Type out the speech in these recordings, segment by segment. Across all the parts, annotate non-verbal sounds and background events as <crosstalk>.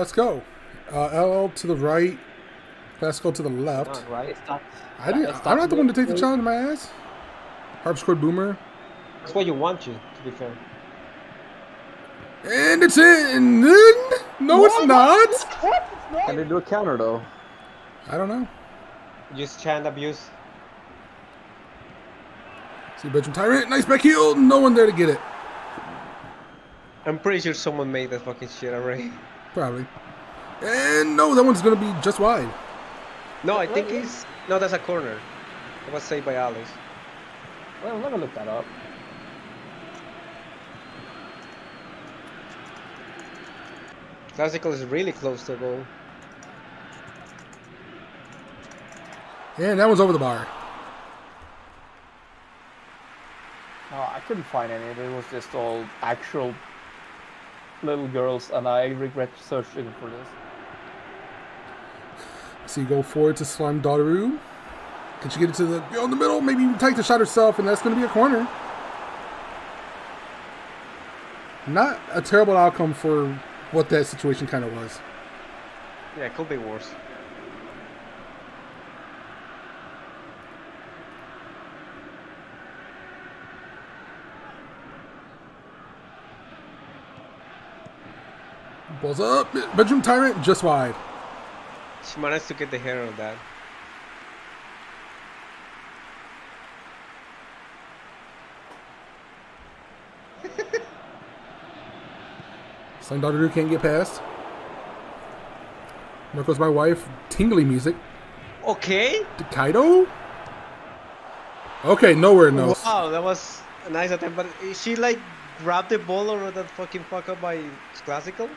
let's go. Uh, LL to the right. Pascal to the left. Not right. It's not. I didn't, it's I'm not the one to take the good. challenge, my ass. Harpsichord Boomer. That's what you want you, to be fair. And it's in. No, it's not. Can they do a counter though? I don't know. Just chant abuse. See Benjamin Tyrant. Nice back heel. No one there to get it. I'm pretty sure someone made that fucking shit already. <laughs> Probably. And no, that one's going to be just wide. No, I think he's. No, that's a corner. It was saved by Alice. Well, let me look that up. Classical is really close to the goal. And that one's over the bar. No, I couldn't find any. It was just all actual little girls, and I regret searching for this. So you go forward to Slime Daughteru. Can she get it to the go in the middle? Maybe even take the shot herself, and that's going to be a corner. Not a terrible outcome for what that situation kind of was. Yeah, it could be worse. Balls up. Bedroom Tyrant just wide. She managed to get the hair on that. Slime Daughteru can't get past. There goes my wife. Tingly music. Okay. Kaido? Okay, nowhere no. Wow, that was a nice attempt, but she like grabbed the ball over that fucking fuck up by classical.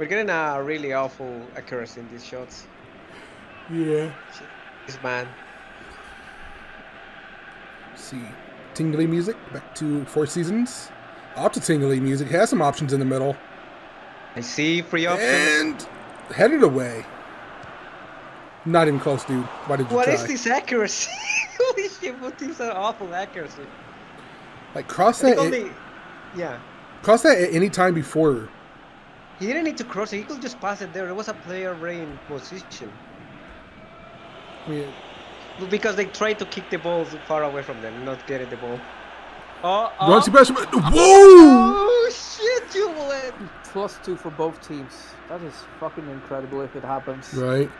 We're getting a really awful accuracy in these shots. Yeah. This man. see. Tingly music. Back to Four Seasons. Up to Tingly music. Has some options in the middle. I see free options. And headed away. Not even close, dude. Why did you What try? is this accuracy? <laughs> Holy shit, what is that awful accuracy? Like cross that. only, yeah. cross that at any time before. He didn't need to cross it, he could just pass it there. It was a player already in position. I mean, Because they tried to kick the ball far away from them, not getting the ball. Oh, Once oh. he passed, whoa! oh shit, you went! Plus two for both teams. That is fucking incredible if it happens. Right.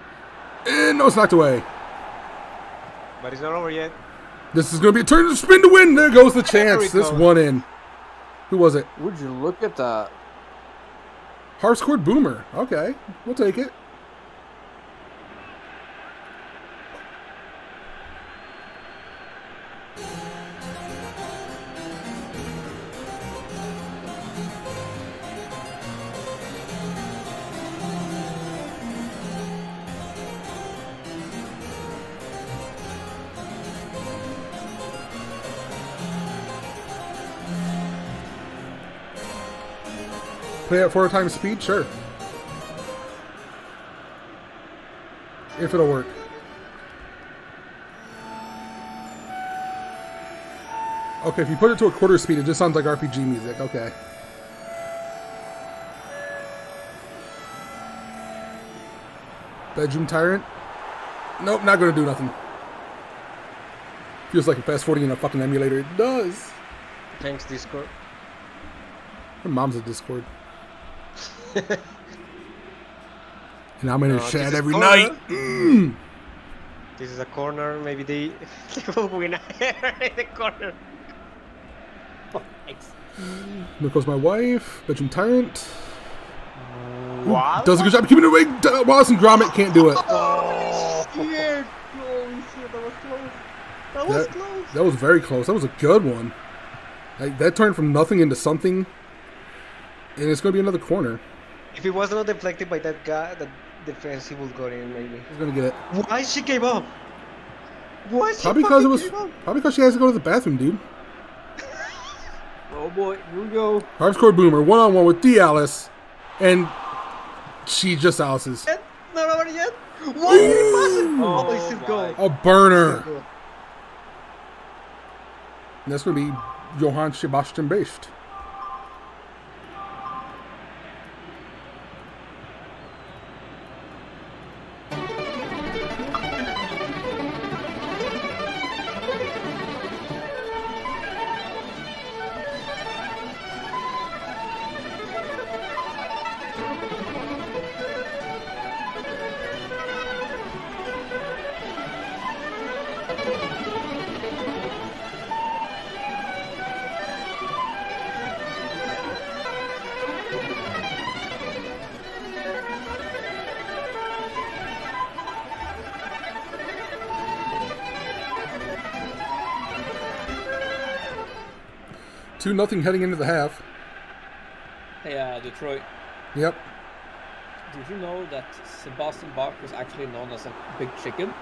And no, it's knocked away. But it's not over yet. This is going to be a turn to spin to win. There goes the chance. This go. one in. Who was it? Would you look at that? Harpsichord Boomer. Okay, we'll take it. Play at four times speed? Sure. If it'll work. Okay, if you put it to a quarter speed, it just sounds like RPG music. Okay. Bedroom Tyrant? Nope, not gonna do nothing. Feels like a fast 40 in a fucking emulator. It does. Thanks, Discord. Her mom's a Discord. And I'm in No, this every corner. night. Mm. This is a corner, maybe they, <laughs> they will win <laughs> in the corner. There goes my wife, bedroom tyrant. Does a good job keeping it away. Wallace and Gromit can't do it. Oh, shit! Holy shit, that was close. That was That, close. that was very close. That was a good one. Like, that turned from nothing into something. And it's going to be another corner. If it was not deflected by that guy, the defense, he would go in maybe. He's going to get it. Why she gave up? Why she Probably because it was. Probably because she has to go to the bathroom, dude. Oh boy, here we go. Harpsichord Boomer, one on one with D. Alice. And she just Alice's. Yet? Not over yet? Why did he pass it? Oh, oh it's his my goal. A burner. And that's going to be Johann Sebastian Based. Two nothing heading into the half. Hey, uh, Detroit. Yep. Did you know that Sebastian Bach was actually known as a big chicken?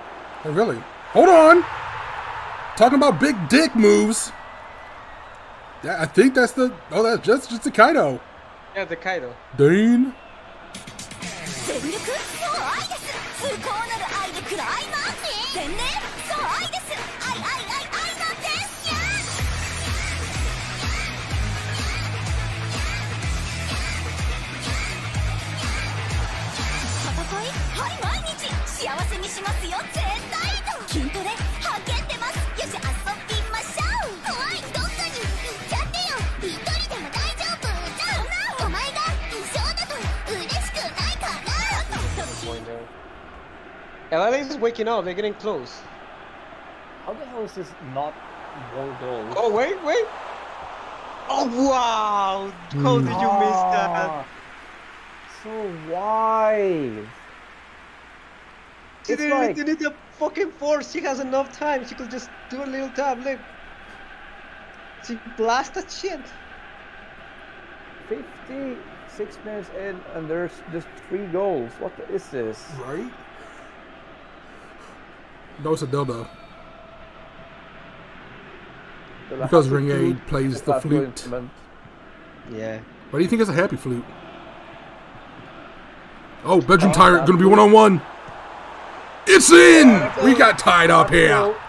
Oh, really? Hold on. Talking about big dick moves. Yeah, I think that's the. Oh, that's just just a Kaido. Yeah, the Kaido. Dane. はい毎日幸せにしますよ絶対と筋トレ励んでますよし遊びましょう怖いどっかに行っちゃってよ一人でも大丈夫だお前が一緒だと嬉しくないかな least it's waking up. They're getting close. How the hell is this not more goals? Oh, wait, wait. Oh, wow. How did you miss that? Ah, So why? She It's didn't like- need the fucking force. She has enough time. She could just do a little tap. Look. She blast that shit. 56 minutes in and there's just three goals. What is this? Right. No, it's a dildo. The Because happy Ring Aid plays the the flute. instrument. Yeah. Why do you think it's a happy flute? Oh, bedroom Oh, tire gonna be one on one. We got tied up here.「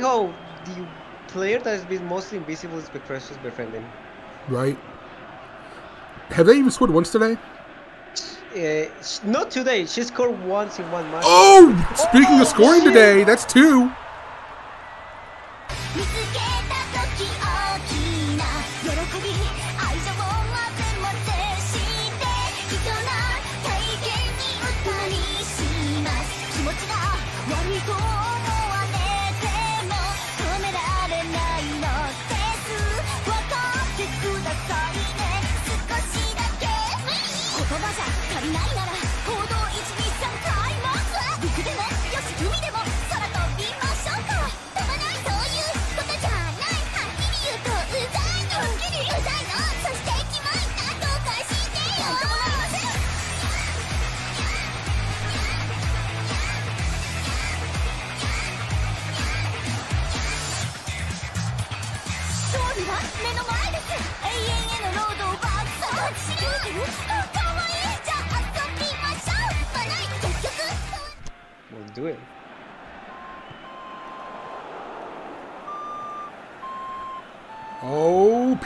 funny how the player that has been mostly invisible is Precious befriending. Right. Have they even scored once today? Uh, not today. She scored once in one match. Oh, speaking of scoring today, that's two. <laughs>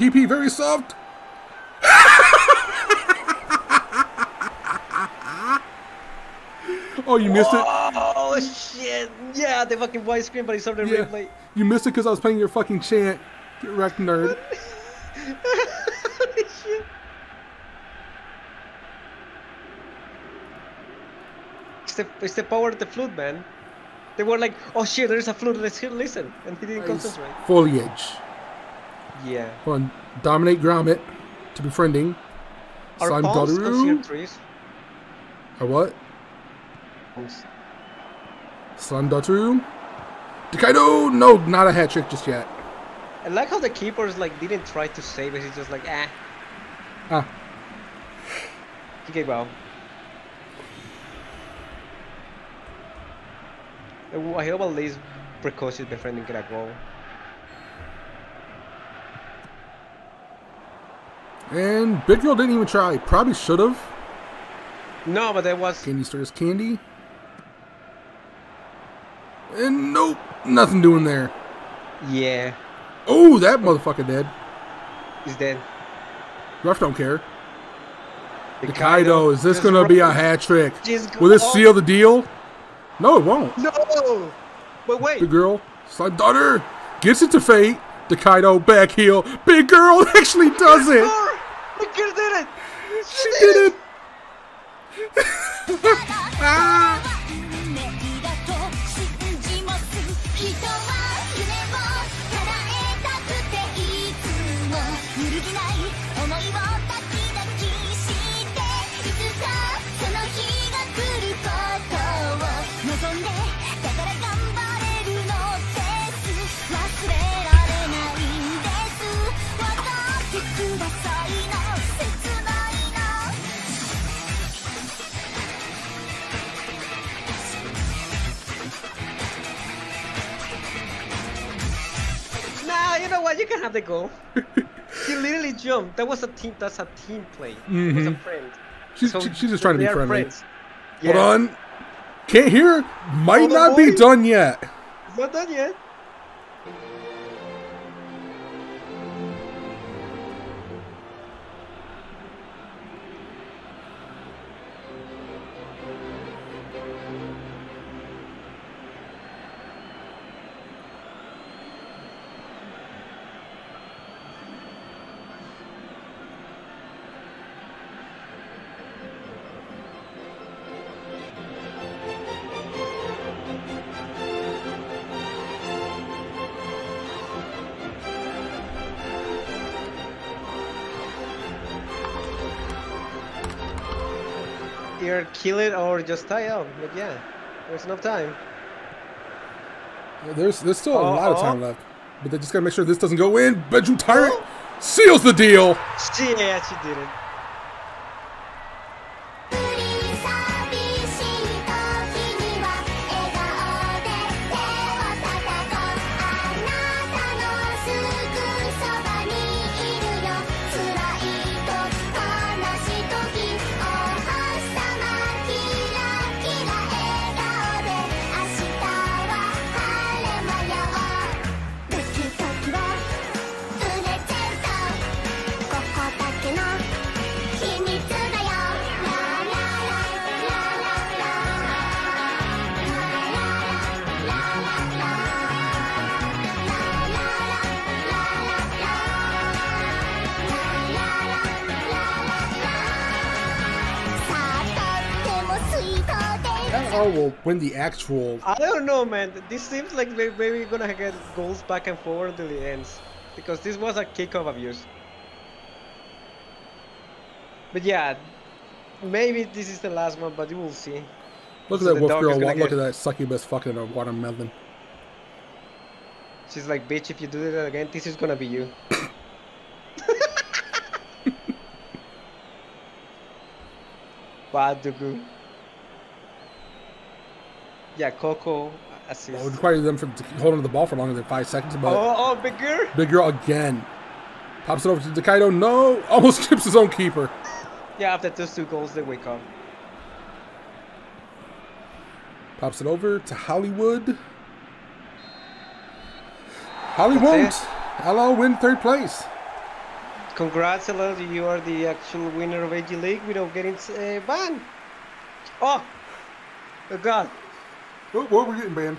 PP very soft. oh, you missed it. Oh shit! Yeah, the fucking white screen, but it's on the Yeah. replay. You missed it because I was playing your fucking chant. Get wrecked, nerd. <laughs> It's the, it's the power of the flute, man. They were like, oh shit, there's a flute. Let's hear, listen, and he didn't Nice. concentrate. Foliage. Yeah. On. Dominate Grommet to befriending. Are Slime palms Dodaru. considered trees? Or what? Palms. Dotaru. Dekaido! No, not a hat trick just yet. I like how the keepers like didn't try to save it. He's just like, ah, Ah, he gave up. Uh, I hope at least Precocious befriending get a goal. And Big Girl didn't even try. Probably should have. No, but there was Candy stirs candy. And nope, nothing doing there. yeah, Oh, that motherfucker dead. he's dead. Ref don't care. The The Kaido, is this gonna be a hat trick? Will this seal the deal? No, it won't. No, but wait. Big girl, slime daughter, gets it to fate. The Kaido back heel. Big girl <laughs> actually does it. Score! <laughs> The you know what? You can have the goal. <laughs> he literally jumped. That was a team. That's a team play. It was a mm-hmm. friend. She's, So she- she's just trying to be friendly. friends. Hold Yeah. on. Can't hear. Might Hold on, not be boy. done yet. It's not done yet. Either kill it or just tie up. But yeah, there's enough time. There's there's still a Oh, lot of oh. time left, but they just gotta make sure this doesn't go in. Benju Tyrant oh. seals the deal. Yeah, she did it.「で That all will win the actual. I don't know, man. This seems like maybe we're gonna get goals back and forth until it ends. Because this was a kickoff abuse. But yeah, maybe this is the last one, but you will see. Look at So that wolf girl. Look get- at that succubus fucking a watermelon. She's like, bitch, if you do that again, this is gonna be you. <laughs> Bad Dugu. Yeah, Coco assist. Well, it requires them from holding the ball for longer than five seconds, but Oh, oh, bigger! big girl again pops it over to Dekaido. No, <laughs> almost skips his own keeper. Yeah, after those two goals, they wake up. Pops it over to Hollywood. Holly That's won't. it. Hello, win third place. Congrats, you are the actual winner of AG League without getting uh, banned. Oh! Oh god. What, what we're getting banned?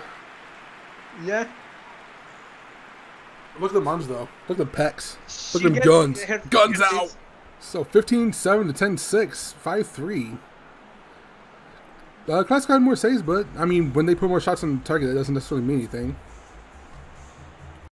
Yeah. Look at the arms though. Look at the pecs. Look at them guns. Guns fingers. out. So 15 7 to 10 6, 5 3. Uh, Classic had more saves, but I mean, when they put more shots on target, that doesn't necessarily mean anything.